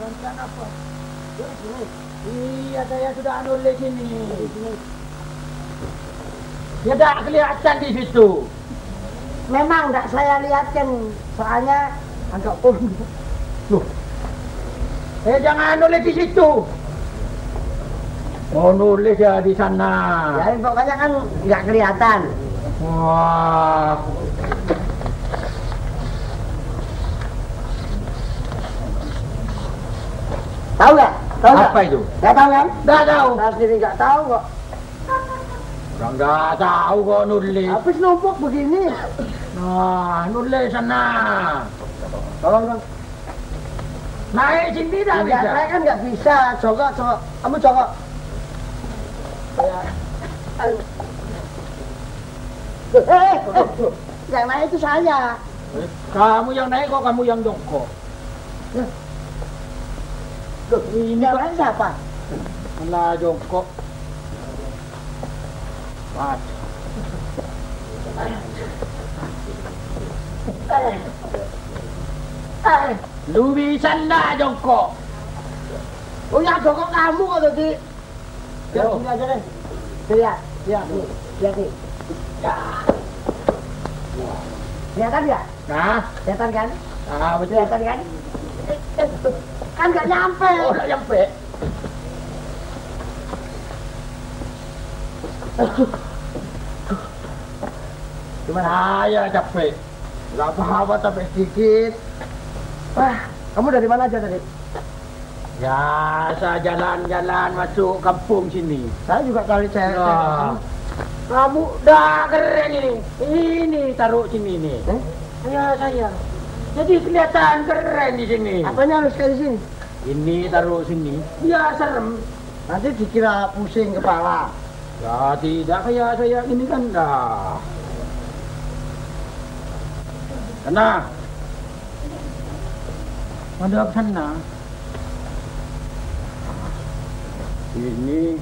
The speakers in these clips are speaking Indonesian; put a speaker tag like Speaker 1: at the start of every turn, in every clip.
Speaker 1: Bantuan apa? Iya, saya sudah nulis ini. Ya tidak kelihatan di situ.
Speaker 2: Memang enggak saya lihatkan, soalnya agak pun.
Speaker 1: Loh. Eh, jangan nulis di situ. Oh, nulis ya di sana.
Speaker 2: Ya pokoknya kan nggak kelihatan.
Speaker 1: Wah.
Speaker 2: Tahu nggak? Tahu?
Speaker 1: Apa itu?
Speaker 2: Nggak tahu kan?
Speaker 1: Nggak tahu.
Speaker 2: Saya sendiri nggak tahu kok.
Speaker 1: Orang nggak tahu kok nulis.
Speaker 2: Habis numpuk begini.
Speaker 1: Nah, nulis sana.
Speaker 2: Tolong dong.
Speaker 1: Naik sini
Speaker 2: Enggak,
Speaker 1: bisa.
Speaker 2: saya kan nggak bisa. Jongkok, jongkok. Kamu jongkok. Ya. Eh, eh, eh. Yang naik itu saya.
Speaker 1: Kamu yang naik kok kamu yang jongkok.
Speaker 2: Ini siapa?
Speaker 1: Malah jongkok.
Speaker 2: Eh.
Speaker 1: lu bisa ndak jongkok?
Speaker 2: Oh ya jongkok kamu kok tadi. Ya aja deh. Lihat, lihat lihat. Ya. Kelihatan nggak?
Speaker 1: Nah,
Speaker 2: Kelihatan kan?
Speaker 1: ah betul.
Speaker 2: Kelihatan kan? Kan nggak nyampe.
Speaker 1: Oh, udah nyampe.
Speaker 2: Gimana?
Speaker 1: Saya capek. Gak apa-apa tapi sedikit.
Speaker 2: Wah, kamu dari mana aja tadi?
Speaker 1: Ya, saya jalan-jalan masuk kampung sini.
Speaker 2: Saya juga kali cewek.
Speaker 1: Nah, kamu dah keren ini. Ini taruh sini nih.
Speaker 2: Eh?
Speaker 1: Ya saya. Jadi kelihatan keren di sini.
Speaker 2: Apanya harus kayak di sini?
Speaker 1: Ini taruh sini. Ya serem.
Speaker 2: Nanti dikira pusing kepala.
Speaker 1: Ya tidak kayak saya ini kan dah. Sana. Ada sana. Ini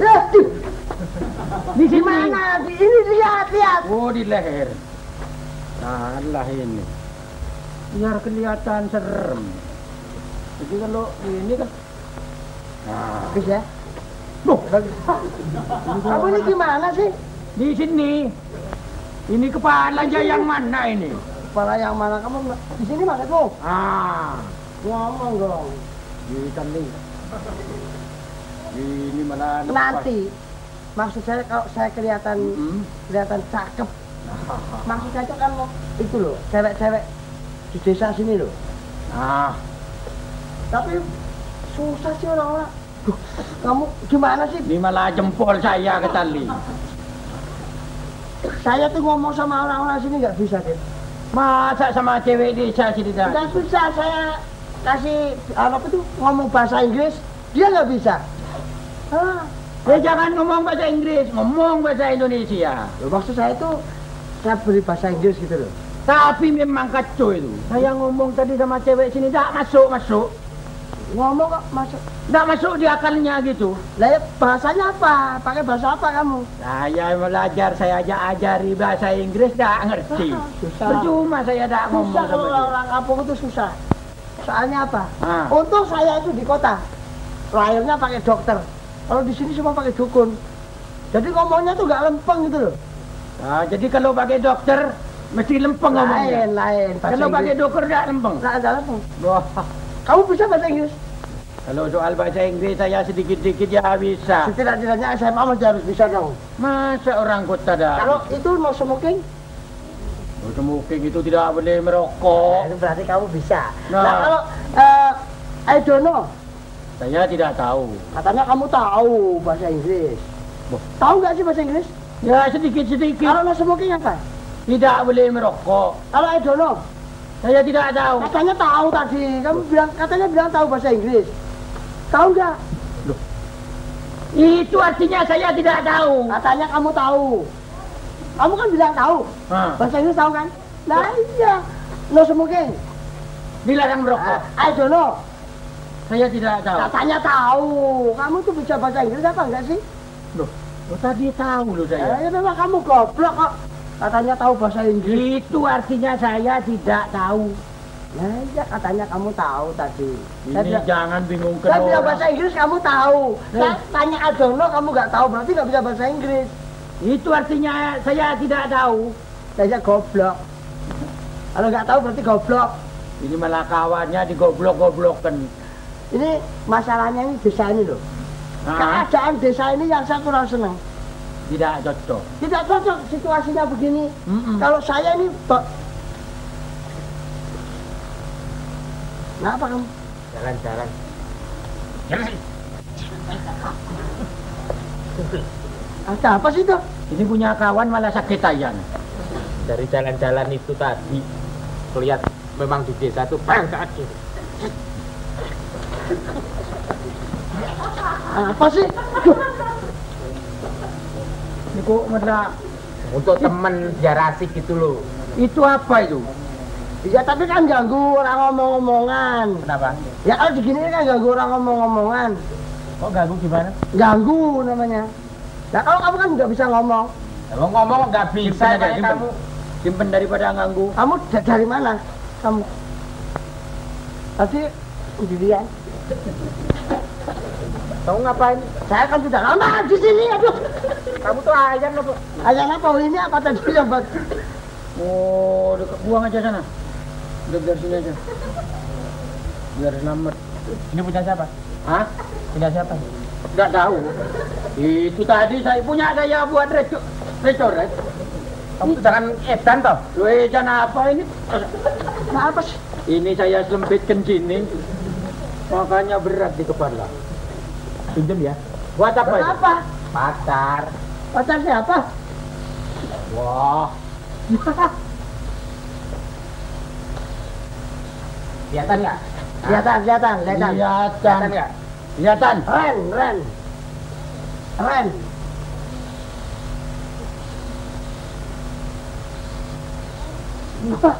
Speaker 2: Ya, di,
Speaker 1: di
Speaker 2: mana? Di ini lihat, lihat.
Speaker 1: Oh di leher. Nah lah ini. Biar kelihatan serem. Jadi kalau ini kan. Nah,
Speaker 2: Habis ya.
Speaker 1: Loh,
Speaker 2: Kamu ini gimana sih?
Speaker 1: di sini. Ini kepala aja yang mana ini?
Speaker 2: Kepala yang mana kamu? Di sini maksudmu?
Speaker 1: Ah,
Speaker 2: Ngomong dong.
Speaker 1: di tali. Ini lepas.
Speaker 2: Nanti. Maksud saya kalau saya kelihatan
Speaker 1: Mm-mm.
Speaker 2: kelihatan cakep. Maksud saya itu kan itu loh, cewek-cewek di desa sini loh.
Speaker 1: Ah,
Speaker 2: Tapi susah sih orang-orang. Duh, kamu gimana sih?
Speaker 1: ini malah jempol saya ke tali.
Speaker 2: Saya tuh ngomong sama orang-orang sini nggak bisa deh.
Speaker 1: Masa sama cewek desa sini dah?
Speaker 2: Nggak bisa saya kasih apa itu ngomong bahasa Inggris, dia nggak bisa. Ah,
Speaker 1: Ya jangan ngomong bahasa Inggris, ngomong bahasa Indonesia.
Speaker 2: loh, maksud saya itu saya beri bahasa Inggris gitu loh.
Speaker 1: Tapi memang kacau itu. Saya ngomong tadi sama cewek sini, tak masuk, masuk.
Speaker 2: Ngomong kok masuk.
Speaker 1: Tak masuk di akalnya gitu.
Speaker 2: Lah ya, bahasanya apa? Pakai bahasa apa kamu?
Speaker 1: Saya belajar, saya aja ajari bahasa Inggris, tak ngerti.
Speaker 2: Susah.
Speaker 1: Percuma saya tak ngomong
Speaker 2: Susah kalau
Speaker 1: dia.
Speaker 2: orang kampung itu susah. Soalnya apa?
Speaker 1: Ah.
Speaker 2: Untung saya itu di kota. Lahirnya pakai dokter. Kalau di sini semua pakai dukun. Jadi ngomongnya tuh nggak lempeng gitu loh.
Speaker 1: Nah, jadi kalau pakai dokter, mesti lempeng
Speaker 2: Lain,
Speaker 1: ngomongnya.
Speaker 2: lain. Bahasa
Speaker 1: Kalau pakai dokter, tak lempeng.
Speaker 2: Nggak ada lempeng.
Speaker 1: Wah,
Speaker 2: Kamu bisa bahasa Inggris?
Speaker 1: Kalau soal bahasa Inggris saya sedikit-sedikit ya bisa.
Speaker 2: Setidak-tidaknya SMA masih harus bisa dong.
Speaker 1: Masa orang kota dah?
Speaker 2: Kalau itu no smoking,
Speaker 1: Oh, smoking itu tidak boleh merokok.
Speaker 2: nah, itu berarti kamu bisa.
Speaker 1: Nah.
Speaker 2: Nah, kalau eh I don't know,
Speaker 1: Saya tidak tahu.
Speaker 2: katanya kamu tahu bahasa Inggris.
Speaker 1: Wah.
Speaker 2: Tahu nggak sih bahasa Inggris?
Speaker 1: Ya sedikit-sedikit.
Speaker 2: Kalau no smoking apa?
Speaker 1: Tidak boleh merokok.
Speaker 2: Kalau I don't know,
Speaker 1: Saya tidak tahu.
Speaker 2: katanya tahu tadi. Kamu bilang katanya bilang tahu bahasa Inggris. Tahu nggak?
Speaker 1: Itu artinya saya tidak tahu.
Speaker 2: Katanya kamu tahu. Kamu kan bilang tahu.
Speaker 1: Hah,
Speaker 2: Bahasa Inggris tahu kan? Nah iya. No smoking.
Speaker 1: dilarang merokok.
Speaker 2: I don't know.
Speaker 1: Saya tidak tahu.
Speaker 2: Katanya tahu. Kamu tuh bisa bahasa Inggris apa enggak sih?
Speaker 1: Loh, oh, tadi tahu loh
Speaker 2: Eh,
Speaker 1: saya.
Speaker 2: ya memang kamu goblok kok. Katanya tahu bahasa Inggris.
Speaker 1: Itu artinya saya tidak tahu.
Speaker 2: Nah, ya katanya kamu tahu tadi. Saya
Speaker 1: Ini
Speaker 2: bilang-
Speaker 1: jangan bingungkan
Speaker 2: Saya bilang
Speaker 1: orang.
Speaker 2: bahasa Inggris kamu tahu. Saya tanya Aldono kamu nggak tahu berarti nggak bisa bahasa Inggris.
Speaker 1: Itu artinya saya tidak tahu.
Speaker 2: Saya goblok. Kalau nggak tahu berarti goblok.
Speaker 1: Ini malah kawannya digoblok-goblokkan.
Speaker 2: Ini masalahnya ini desa ini loh.
Speaker 1: Nah,
Speaker 2: Keadaan desa ini yang saya kurang senang.
Speaker 1: tidak cocok.
Speaker 2: Tidak cocok situasinya begini.
Speaker 1: Mm-mm.
Speaker 2: Kalau saya ini Kenapa kamu?
Speaker 3: Jalan-jalan.
Speaker 2: Ada apa sih itu?
Speaker 1: Ini punya kawan malah sakit ayan.
Speaker 3: Dari jalan-jalan itu tadi, kulihat memang di desa itu bangsa.
Speaker 2: Apa sih?
Speaker 1: Ini kok malah
Speaker 3: Untuk temen biar asik gitu loh.
Speaker 1: itu apa itu?
Speaker 2: Ya tapi kan ganggu orang ngomong-ngomongan.
Speaker 3: Kenapa?
Speaker 2: Ya kalau begini kan ganggu orang ngomong-ngomongan.
Speaker 3: Kok ganggu gimana?
Speaker 2: Ganggu namanya. Nah kalau kamu kan nggak bisa ngomong.
Speaker 3: Kalau ngomong nggak bisa
Speaker 1: simpen.
Speaker 3: kamu.
Speaker 1: Simpen daripada ganggu.
Speaker 2: Kamu da- dari mana? Kamu tadi sendirian.
Speaker 3: Kamu ngapain?
Speaker 2: Saya kan sudah lama di sini. Aduh.
Speaker 3: Kamu tuh ayam apa?
Speaker 2: Ayah apa ini apa tadi yang buat?
Speaker 1: Oh, dekat buang aja sana. Udah biar sini aja. Biar selamat.
Speaker 3: Ini punya siapa?
Speaker 1: Hah?
Speaker 3: Punya siapa?
Speaker 1: Enggak tahu. Itu tadi saya punya saya buat reco recoret.
Speaker 3: Kamu tuh jangan edan toh.
Speaker 1: Wejan apa ini?
Speaker 2: Nah, apa sih?
Speaker 1: Ini saya selempitkan sini. Makanya berat di kepala.
Speaker 3: Pinjem ya.
Speaker 1: Buat apa itu?
Speaker 2: Apa?
Speaker 3: Pacar.
Speaker 2: Pacar siapa?
Speaker 3: Wah. Kelihatan nggak?
Speaker 2: Kelihatan, kelihatan, kelihatan.
Speaker 1: Kelihatan.
Speaker 3: Nggak?
Speaker 1: Kelihatan.
Speaker 2: Ren, Ren. Ren.
Speaker 1: Wah.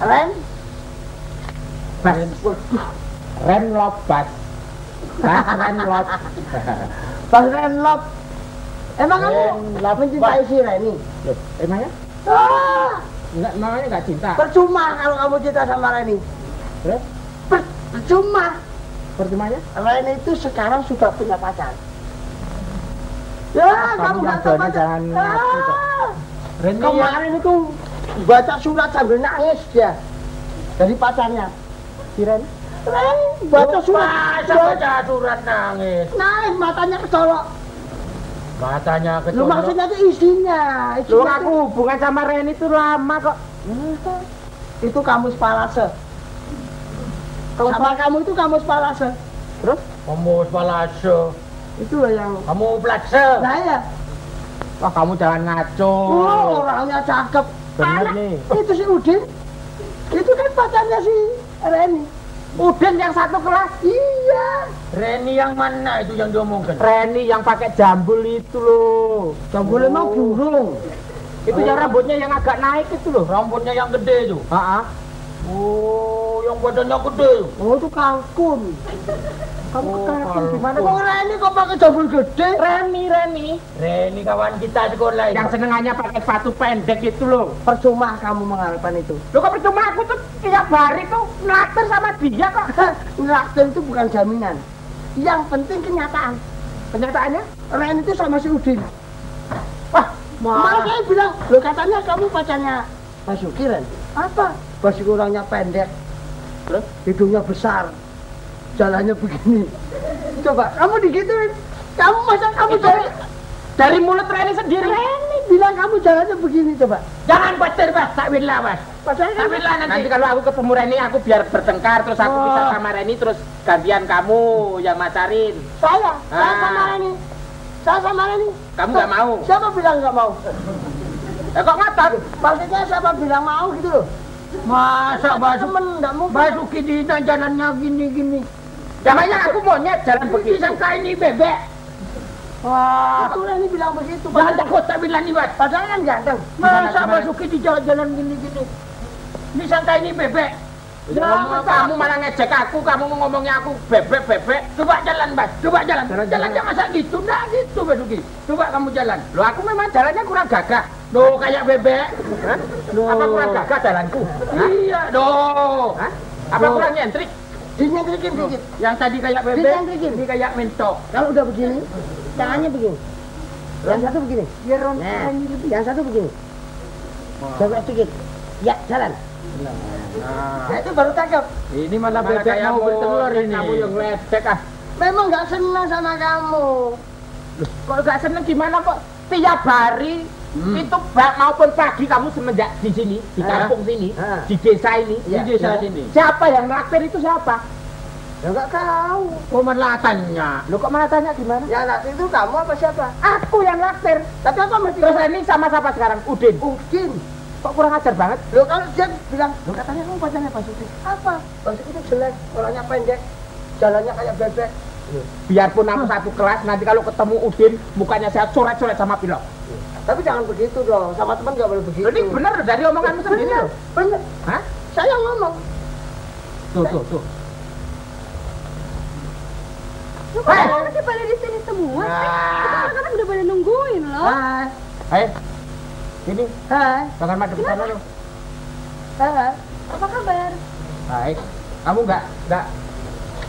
Speaker 2: Ren?
Speaker 3: Bas. Ren lobat. Bas ren lob.
Speaker 2: Bang Ren Lop. Emang kamu mencintai si Reni?
Speaker 3: Loh, emangnya?
Speaker 2: Ah,
Speaker 3: Enggak, namanya nggak cinta.
Speaker 2: percuma kalau kamu cinta sama Reni.
Speaker 3: Terus?
Speaker 2: Per- percuma.
Speaker 3: Percumanya?
Speaker 2: Reni itu sekarang sudah punya pacar. Ya,
Speaker 3: Kamu
Speaker 2: nggak tahu pacar.
Speaker 3: jangan.
Speaker 2: Ah,
Speaker 3: Reni
Speaker 2: Kemarin itu baca surat sambil nangis dia dari pacarnya.
Speaker 3: si Ren.
Speaker 2: Ren baca surat,
Speaker 1: Masa baca surat nangis.
Speaker 2: nangis matanya kecolok.
Speaker 1: Matanya
Speaker 2: Lu
Speaker 1: kecolok.
Speaker 2: maksudnya itu isinya,
Speaker 3: Lu
Speaker 2: isinya
Speaker 3: aku hubungan sama Ren itu lama kok.
Speaker 2: itu, itu kamus palase. Sama kamu itu kamus palase.
Speaker 3: Terus?
Speaker 1: Kamu palase.
Speaker 2: Itu loh yang
Speaker 1: Kamu plase.
Speaker 2: Nah ya,
Speaker 3: Wah kamu jangan ngaco.
Speaker 2: oh, orangnya cakep.
Speaker 3: Bener
Speaker 2: Anak-
Speaker 3: nih.
Speaker 2: Itu si Udin. Itu kan pacarnya si Reni.
Speaker 3: Udin yang satu kelas.
Speaker 2: Iya.
Speaker 1: Reni yang mana itu yang diomongkan?
Speaker 3: Reni yang pakai jambul itu loh.
Speaker 2: Jambul emang burung.
Speaker 3: Itu yang rambutnya yang agak naik itu loh.
Speaker 1: Rambutnya yang gede itu.
Speaker 3: Ah.
Speaker 1: Oh, yang badannya gede.
Speaker 2: Oh itu kalkun.
Speaker 3: Kamu
Speaker 1: Oh, kalau-
Speaker 3: gimana
Speaker 2: Kok
Speaker 3: kok?
Speaker 2: Reni kok pakai jambul gede?
Speaker 3: Reni, Reni.
Speaker 1: Reni kawan kita sekolah.
Speaker 3: Yang senengannya pakai sepatu pendek itu loh.
Speaker 2: Percuma kamu mengharapkan itu.
Speaker 3: Lo kok percuma aku tuh tiap hari tuh naktir sama dia kok.
Speaker 2: Ngeraktir itu bukan jaminan. Yang penting kenyataan.
Speaker 3: Kenyataannya?
Speaker 2: Reni itu sama si Udin.
Speaker 3: Wah,
Speaker 2: Malah saya bilang, lo katanya kamu pacarnya Basuki Ren. Apa? Basuki orangnya pendek.
Speaker 3: Terus?
Speaker 2: Hidungnya besar. Jalannya begini. Coba, kamu digituin. Kamu masa kamu
Speaker 3: Itu
Speaker 2: jalan...
Speaker 3: dari mulut Reni sendiri.
Speaker 2: Reni bilang kamu jalannya begini coba.
Speaker 1: Jangan bater bas, tak bila bas.
Speaker 2: Padahal kan
Speaker 1: Tak bila nanti.
Speaker 3: Nanti kalau aku ketemu Reni, aku biar bertengkar terus aku
Speaker 2: Oh.
Speaker 3: bisa sama Reni terus gantian kamu yang macarin.
Speaker 2: saya, saya
Speaker 3: Ah.
Speaker 2: sama Reni. Saya sama Reni.
Speaker 3: Kamu nggak mau?
Speaker 2: Siapa bilang nggak mau?
Speaker 3: Ya kok ngotot?
Speaker 2: Maksudnya siapa bilang mau gitu loh?
Speaker 1: Masa Basuki. Basuki di jalannya gini-gini.
Speaker 3: Namanya aku monyet jalan begitu.
Speaker 1: Disangka ini bebek.
Speaker 2: Wah, itu Reni bilang begitu.
Speaker 1: Jangan takut tak bilang ini bas.
Speaker 2: padahal kan ganteng.
Speaker 1: Masa? Basuki di jalan-jalan gini-gini. Disangka ini bebek.
Speaker 3: Ya, kamu malah ngejek aku, kamu ngomongnya aku bebek bebek.
Speaker 1: Coba jalan, Bas. Coba jalan.
Speaker 3: Jalan, jalan.
Speaker 1: masa gitu? Nah, gitu, Basuki. Coba kamu jalan.
Speaker 3: Loh aku memang jalannya kurang gagah.
Speaker 1: Loh, kayak bebek.
Speaker 3: Hah? Apa kurang gagah jalanku? Hah?
Speaker 1: Iya, doh.
Speaker 3: Hah? Apa kurang nyentrik?
Speaker 2: Dinyentrikin dikit.
Speaker 1: Yang tadi kayak bebek, ini kayak mentok.
Speaker 2: Kalau udah begini, tangannya begini. Yang satu begini. Nah, yang satu begini. Coba sedikit. Ya, jalan.
Speaker 1: Nah,
Speaker 2: Nah, itu baru cakep.
Speaker 1: ini malah bebek mau bertelur ini.
Speaker 3: Kamu yang ledek ah.
Speaker 2: Memang nggak senang sama kamu.
Speaker 3: Kok gak seneng gimana kok? Tiap hari
Speaker 1: Hmm.
Speaker 3: itu maupun pagi kamu semenjak di sini, di
Speaker 2: Ah.
Speaker 3: kampung sini,
Speaker 2: Ah.
Speaker 3: di desa ini,
Speaker 1: Di desa
Speaker 3: ya.
Speaker 1: sini.
Speaker 3: Siapa yang naktir itu siapa?
Speaker 2: Ya nggak tahu.
Speaker 1: Oh, malah tanya.
Speaker 3: Lo kok malah tanya gimana?
Speaker 2: Yang nanti itu kamu apa siapa?
Speaker 3: Aku yang naktir.
Speaker 2: Tapi apa mesti
Speaker 3: Terus ini sama siapa sekarang? Udin.
Speaker 2: Udin.
Speaker 3: Kok kurang ajar banget?
Speaker 2: Lo kalau dia bilang, lo katanya kamu pacarnya Pak Suki. Apa? Pak Suki itu jelek, orangnya pendek, jalannya kayak bebek.
Speaker 3: Biarpun aku satu kelas, nanti kalau ketemu Udin, mukanya saya coret-coret sama pilok.
Speaker 2: Tapi jangan begitu dong, sama teman nggak boleh begitu.
Speaker 3: Ini bener loh, dari omonganmu sendiri
Speaker 2: Bener,
Speaker 3: loh.
Speaker 2: bener.
Speaker 3: Hah?
Speaker 2: Saya ngomong.
Speaker 1: Tuh, tuh, tuh.
Speaker 4: Lu kok anak sih pada di sini semua sih?
Speaker 1: Nah.
Speaker 4: Itu anak-anak udah pada nungguin loh.
Speaker 2: Hai,
Speaker 3: Hai, ini,
Speaker 2: hai,
Speaker 3: jangan madep sana lo.
Speaker 2: hai.
Speaker 4: Apa kabar?
Speaker 3: Baik, kamu nggak nggak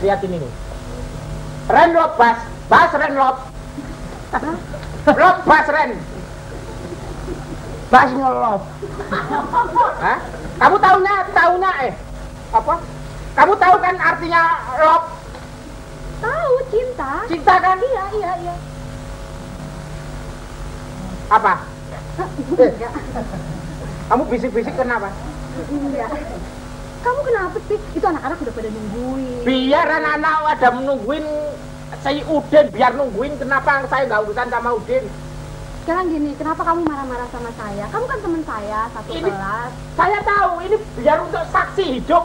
Speaker 3: lihat ini nih. Ren lop bas, bas ren lop. Lop bas ren.
Speaker 2: Bas ngelop.
Speaker 3: Hah? Kamu taunya, taunya eh apa? Kamu tahu kan artinya lop?
Speaker 4: Tahu cinta?
Speaker 3: Cinta kan?
Speaker 4: Iya, iya, iya.
Speaker 3: Apa?
Speaker 4: Enggak.
Speaker 3: Kamu bisik-bisik kenapa?
Speaker 4: Enggak. Kamu kenapa sih? Itu anak-anak udah pada nungguin.
Speaker 3: Biar anak-anak ada menungguin saya Udin, biar nungguin kenapa saya nggak urusan sama Udin.
Speaker 4: Sekarang gini, kenapa kamu marah-marah sama saya? Kamu kan teman saya, satu
Speaker 3: Ini-
Speaker 4: kelas.
Speaker 3: Saya tahu ini biar untuk saksi hidup.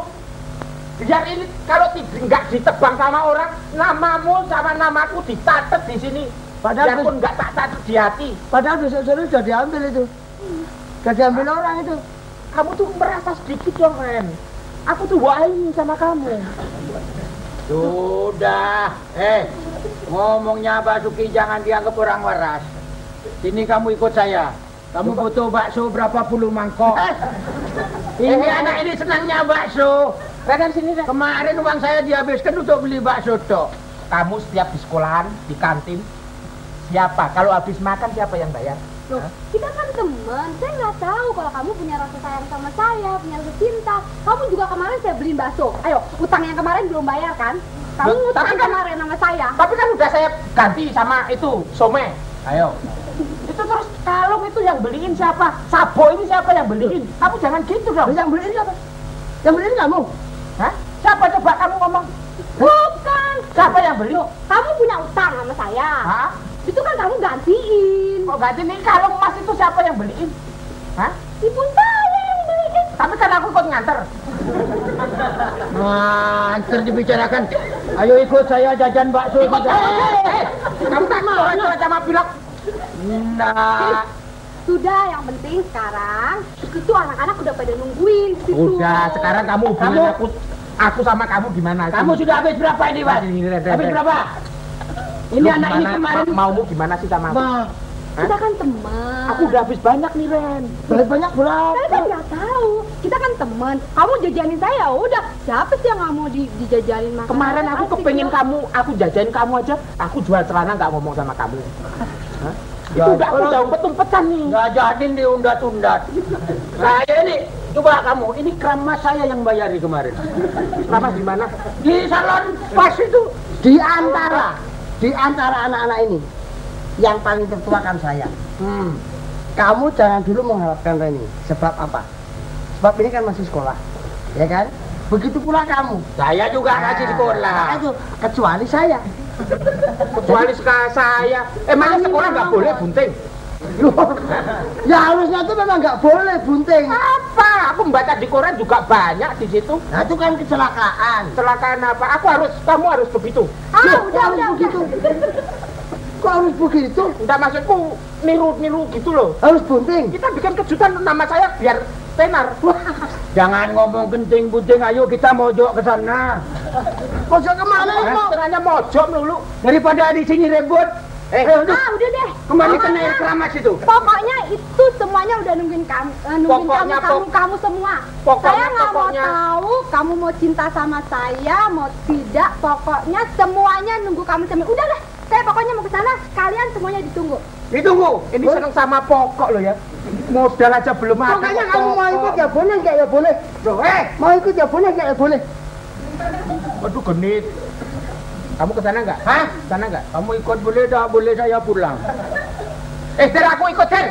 Speaker 3: Biar ini kalau tidak nggak ditebang sama orang, namamu sama namaku ditatet di sini.
Speaker 2: Padahal
Speaker 3: Biarpun nggak tak tatet di hati.
Speaker 2: Padahal besok sore sudah diambil itu. Sudah diambil orang itu.
Speaker 3: Kamu tuh merasa sedikit dong, Ren. Aku tuh wain sama kamu.
Speaker 1: Sudah. Eh, ngomongnya Basuki jangan dianggap orang waras. Sini kamu ikut saya. Kamu butuh bakso berapa puluh mangkok? Ini anak ini senangnya bakso.
Speaker 3: Ren sini, Ren.
Speaker 1: Kemarin uang saya dihabiskan untuk beli bakso tok.
Speaker 3: Kamu setiap di sekolahan, di kantin, siapa? Kalau habis makan siapa yang bayar?
Speaker 4: Loh, kita kan teman. Saya nggak tahu kalau kamu punya rasa sayang sama saya, punya rasa cinta. Kamu juga kemarin saya beliin bakso. Ayo, utang yang kemarin belum bayar kan? Kamu
Speaker 3: Loh,
Speaker 4: utang
Speaker 3: tapi kan-
Speaker 4: kemarin sama saya.
Speaker 3: Tapi kan udah saya ganti sama itu, some.
Speaker 1: Ayo.
Speaker 3: Itu terus kalung itu yang beliin siapa? Sabo ini siapa yang beliin? Kamu jangan gitu dong.
Speaker 2: Yang beliin siapa? Yang beliin kamu?
Speaker 3: Hah? Siapa coba kamu ngomong?
Speaker 4: Bukan.
Speaker 3: Siapa yang beli?
Speaker 4: Kamu punya utang sama saya.
Speaker 3: Hah?
Speaker 4: Itu kan kamu gantiin.
Speaker 3: Kok ganti nih kalung emas itu siapa yang beliin? Hah?
Speaker 4: Ibu saya yang beliin.
Speaker 3: Tapi kan aku ikut nganter.
Speaker 1: Antar dibicarakan. Ayo ikut saya jajan bakso.
Speaker 3: Ikut,
Speaker 1: kita.
Speaker 3: eh, eh, eh. Kamu tak mau sama pilok.
Speaker 1: Nah,
Speaker 4: Sudah, yang penting sekarang itu anak-anak udah pada nungguin di situ.
Speaker 3: Udah, sekarang kamu hubungan
Speaker 1: Kamu-
Speaker 3: aku aku sama kamu gimana?
Speaker 1: kamu sudah habis berapa ini, Pak? Habis berapa? Ini anak ini kemarin.
Speaker 3: Ma- maumu gimana sih sama aku?
Speaker 1: Ma,
Speaker 4: Kita kan teman.
Speaker 3: Aku udah habis banyak nih Ren.
Speaker 2: Banyak banyak berapa?
Speaker 4: Saya kan nggak tahu. Kita kan teman. Kamu jajanin saya, udah. Siapa sih yang nggak mau di, dijajanin makanan?
Speaker 3: Kemarin aku kepengen kamu, aku jajain kamu aja. Aku jual celana nggak ngomong sama kamu. Hah? Itu udah aku udah umpet-umpetan nih.
Speaker 1: nggak jadi diundat-undat. Saya ini, coba kamu, ini keramas saya yang bayari kemarin.
Speaker 3: Kenapa gimana?
Speaker 1: Di salon pas itu.
Speaker 2: Di antara di antara anak-anak ini yang paling tertua kan saya.
Speaker 1: Hmm.
Speaker 2: Kamu jangan dulu mengharapkan Reni. Sebab apa? Sebab ini kan masih sekolah, ya kan? Begitu pula kamu.
Speaker 1: Saya juga masih sekolah.
Speaker 2: Nah, itu kecuali saya.
Speaker 3: Kecuali saya. Emangnya sekolah nggak boleh bunting?
Speaker 2: ya harusnya itu memang nggak boleh bunting.
Speaker 3: Apa? Aku membaca di koran juga banyak di situ.
Speaker 2: Nah itu kan kecelakaan.
Speaker 3: Kecelakaan apa? Aku harus, kamu harus begitu.
Speaker 4: Ah,
Speaker 2: Loh,
Speaker 4: udah,
Speaker 2: harus
Speaker 4: udah,
Speaker 2: begitu.
Speaker 4: udah.
Speaker 2: Kok harus begitu?
Speaker 3: Enggak maksudku niru-niru gitu loh.
Speaker 2: Harus bunting.
Speaker 3: Kita bikin kejutan nama saya biar tenar.
Speaker 1: Jangan ngomong genting bunting, ayo kita mojok ke sana.
Speaker 2: Mojok ke
Speaker 3: mana
Speaker 2: mau?
Speaker 3: Ternyata mojok melulu.
Speaker 1: Daripada di sini ribut.
Speaker 3: Eh,
Speaker 1: udah.
Speaker 4: Ah, udah deh.
Speaker 1: Kembali ke
Speaker 4: Pokoknya-
Speaker 1: air keramas itu.
Speaker 4: Pokoknya itu semuanya udah nungguin kamu, eh, nungguin
Speaker 3: Pokoknya,
Speaker 4: kamu, kamu,
Speaker 3: pok-
Speaker 4: kamu semua.
Speaker 3: pokoknya,
Speaker 4: saya nggak mau
Speaker 3: pokoknya.
Speaker 4: tahu kamu mau cinta sama saya, mau tidak. Pokoknya semuanya nunggu kamu semua. Udah deh, saya pokoknya mau ke sana. Kalian semuanya ditunggu.
Speaker 3: ditunggu. Ini seneng sama pokok loh ya. Modal aja belum ada.
Speaker 2: Pokoknya
Speaker 3: kok
Speaker 2: kamu mau ikut ya boleh, enggak ya boleh.
Speaker 3: Loh, eh,
Speaker 2: Mau ikut ya boleh, enggak ya boleh.
Speaker 3: Waduh genit. Kamu ke sana enggak?
Speaker 1: Hah?
Speaker 3: Sana enggak?
Speaker 1: Kamu ikut boleh tak boleh saya pulang.
Speaker 3: Eh, Ter, aku ikut, Ter.